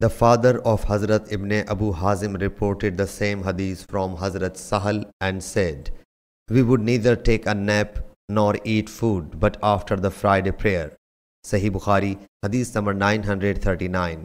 The father of Hazrat Ibn Abu Hazim reported the same hadith from Hazrat Sahal and said, We would neither take a nap nor eat food but after the Friday prayer. Sahih Bukhari, hadith number 939.